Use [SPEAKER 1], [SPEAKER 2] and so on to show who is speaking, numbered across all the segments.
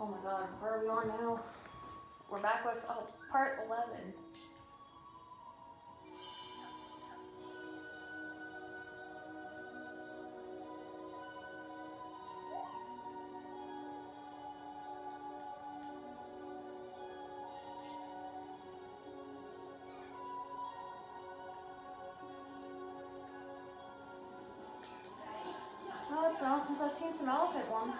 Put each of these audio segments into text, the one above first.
[SPEAKER 1] Oh my god, where are we on now? We're back with oh, part 11. Oh, it's since I've seen some elephant ones.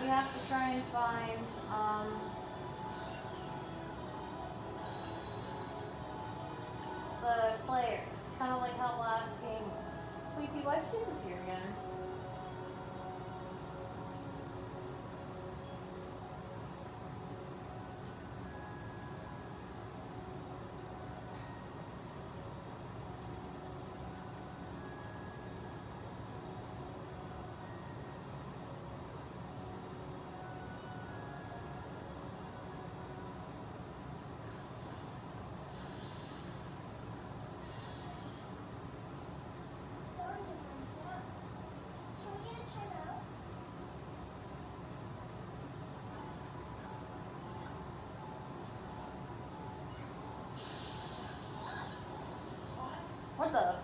[SPEAKER 1] We have to try and find um, the players, kind of like how last game was. Sweepy, why'd you disappear again? What the?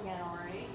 [SPEAKER 2] again already.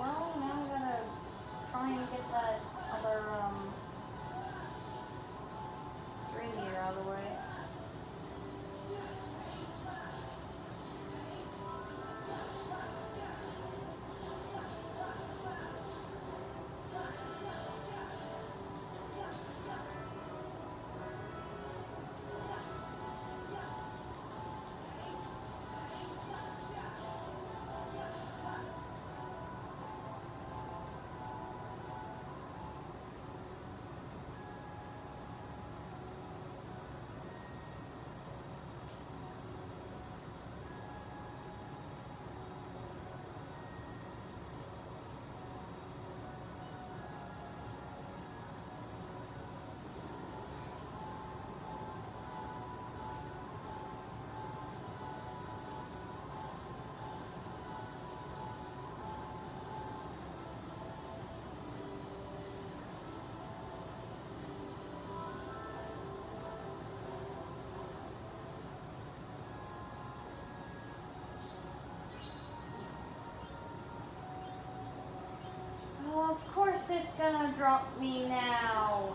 [SPEAKER 1] Well,
[SPEAKER 2] now I'm gonna try and get that other, um, Of course it's gonna drop me now.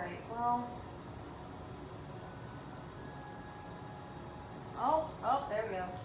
[SPEAKER 2] Alright,
[SPEAKER 1] well. Oh, oh, there we go.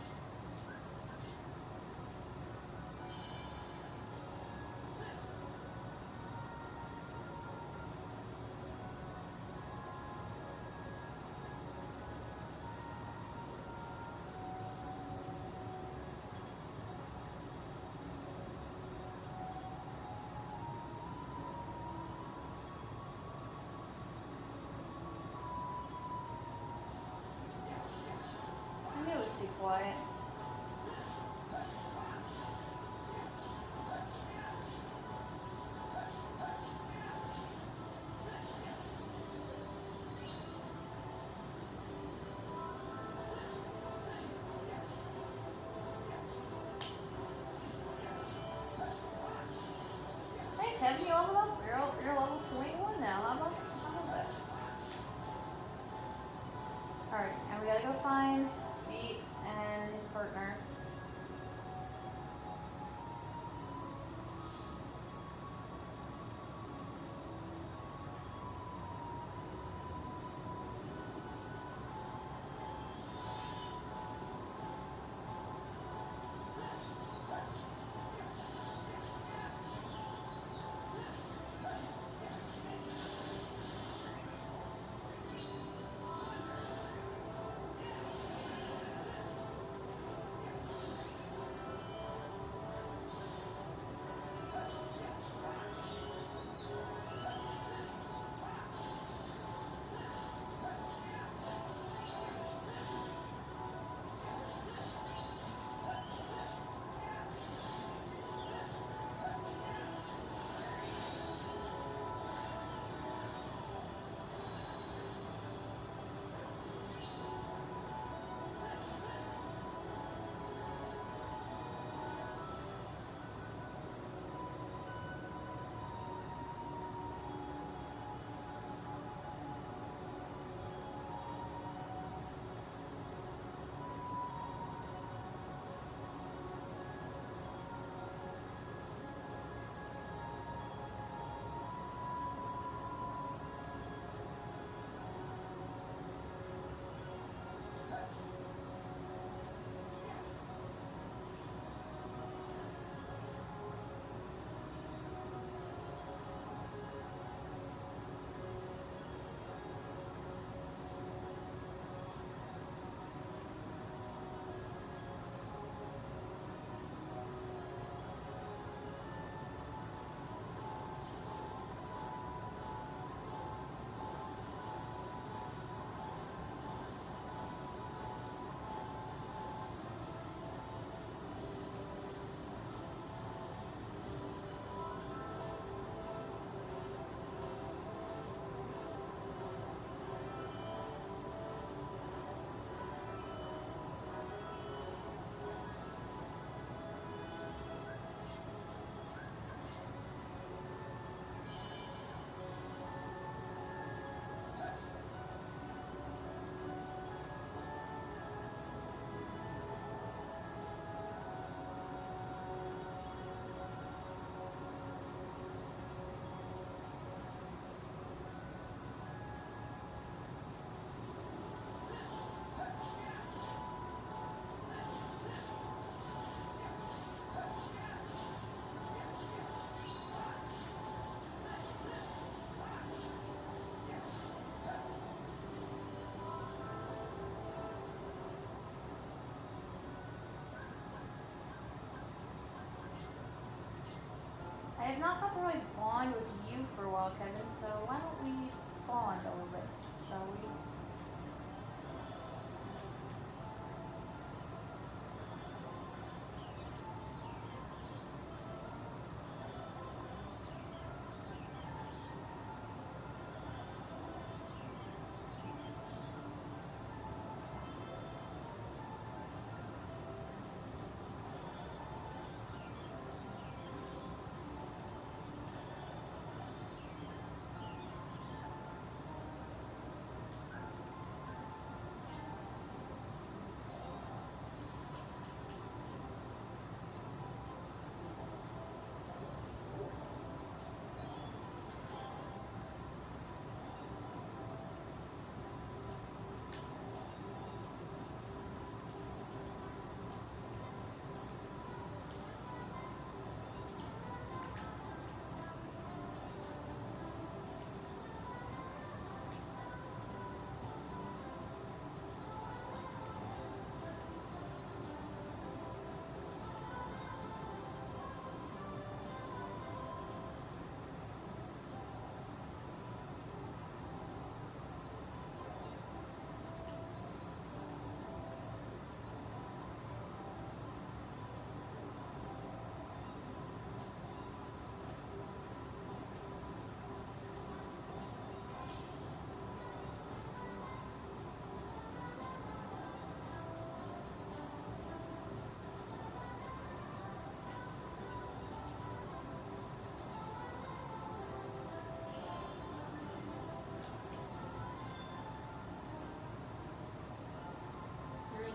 [SPEAKER 1] I have not got to really bond with you for a while, Kevin, so why don't we bond a little bit, shall we?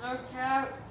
[SPEAKER 1] So cute.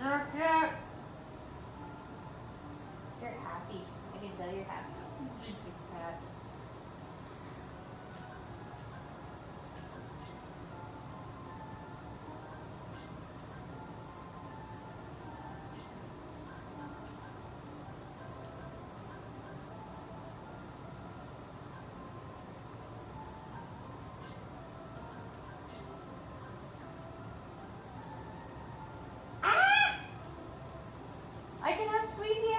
[SPEAKER 1] Пока. I can have Sweetie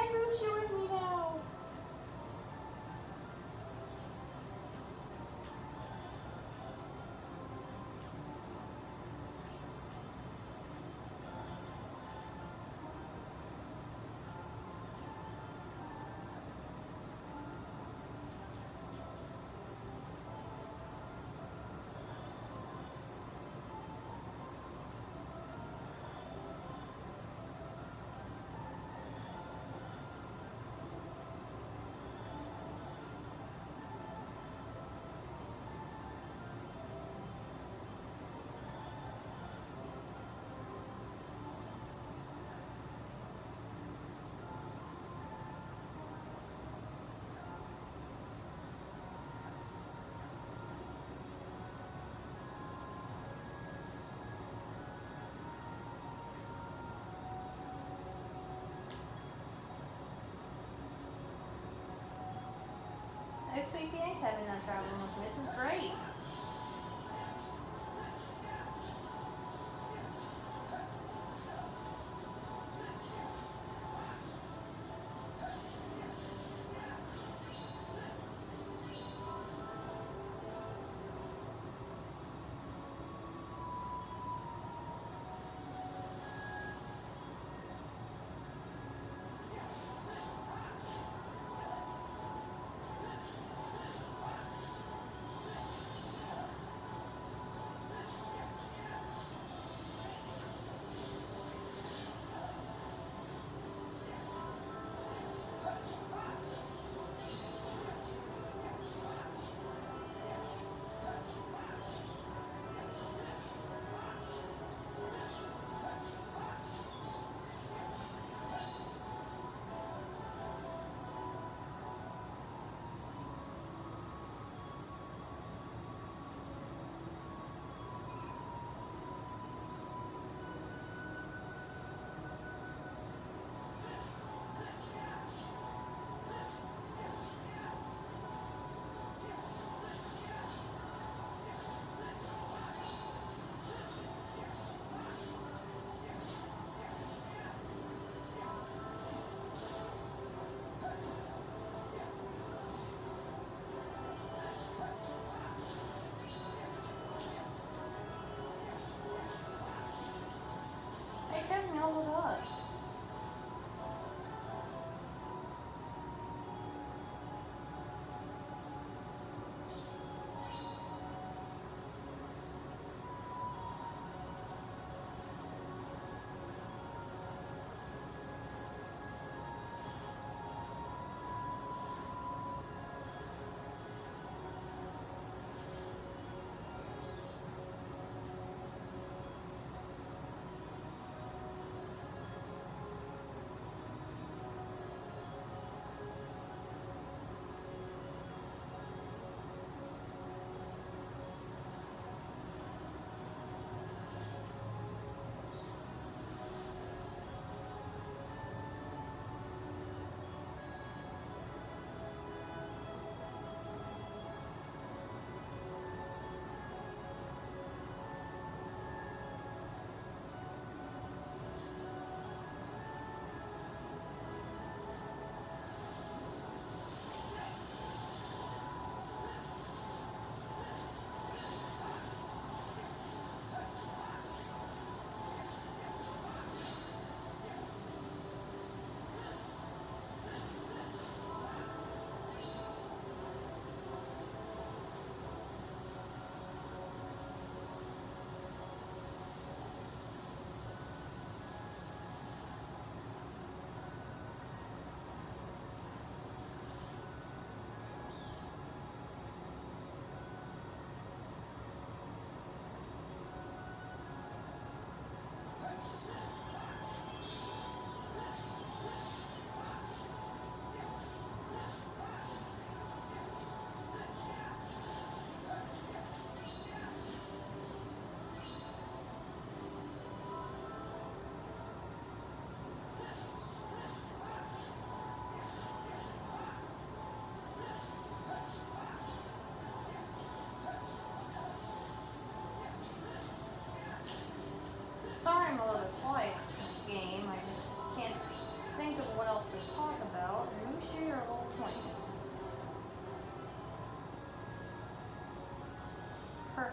[SPEAKER 1] Have Sweetie and Kevin I'm traveling with. This is great.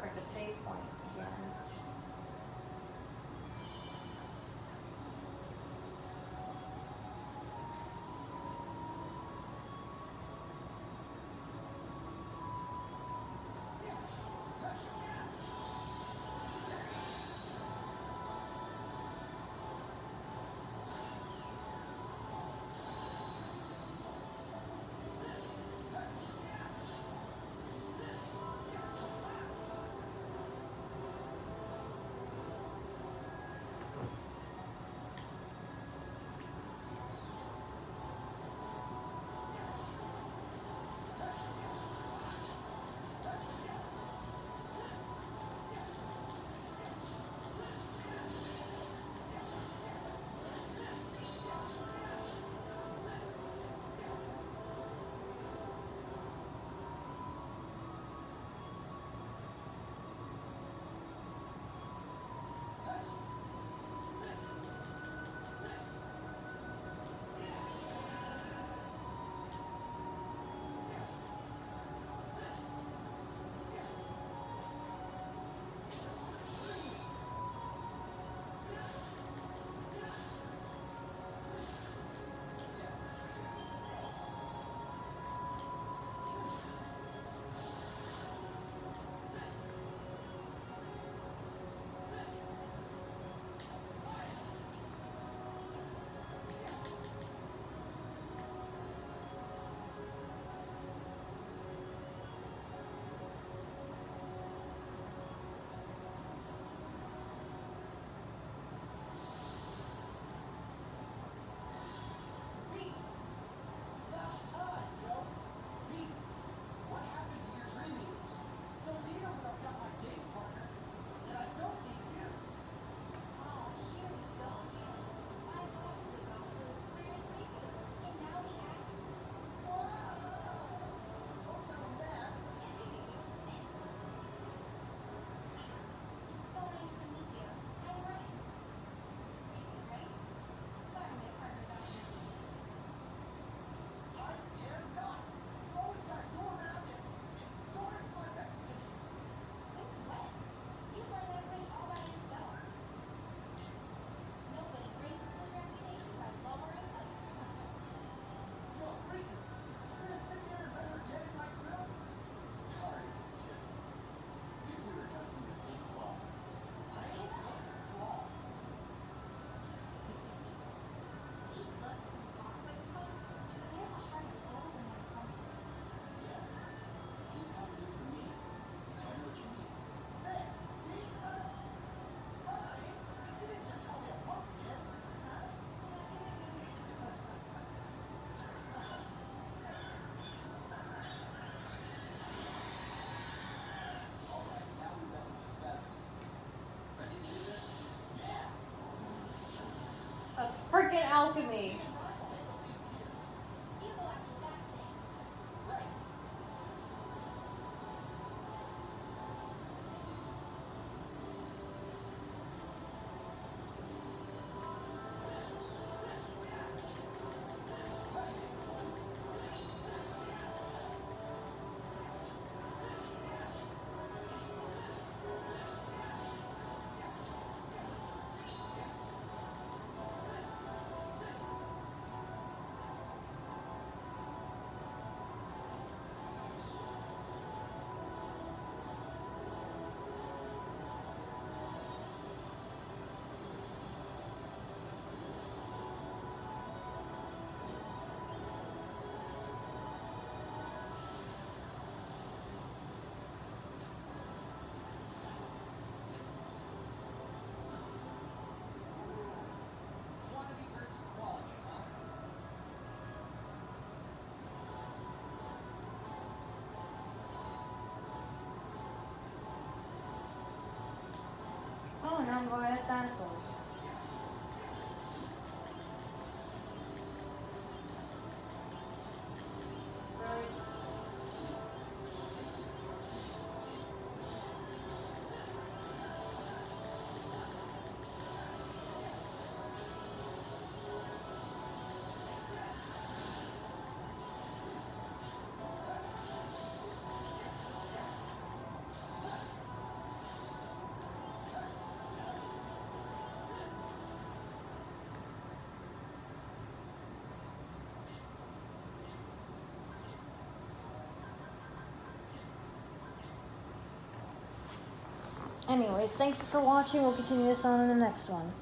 [SPEAKER 3] Perfect, a save point alchemy. Now
[SPEAKER 1] Anyways, thank you for watching. We'll continue this on in the next one.